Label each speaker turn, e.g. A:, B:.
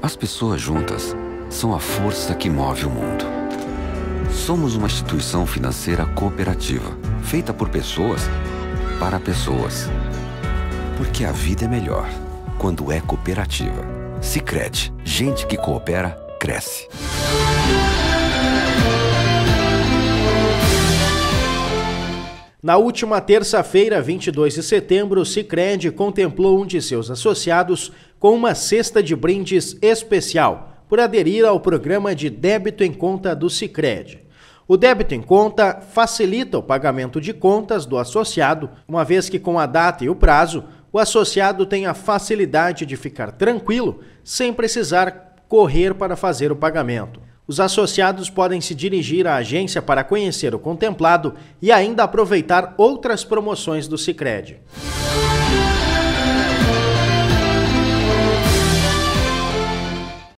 A: As pessoas juntas são a força que move o mundo. Somos uma instituição financeira cooperativa, feita por pessoas para pessoas. Porque a vida é melhor quando é cooperativa. Sicredi, gente que coopera cresce.
B: Na última terça-feira, 22 de setembro, o Sicredi contemplou um de seus associados com uma cesta de brindes especial por aderir ao programa de débito em conta do Sicredi. O débito em conta facilita o pagamento de contas do associado, uma vez que com a data e o prazo, o associado tem a facilidade de ficar tranquilo sem precisar correr para fazer o pagamento. Os associados podem se dirigir à agência para conhecer o contemplado e ainda aproveitar outras promoções do Sicredi.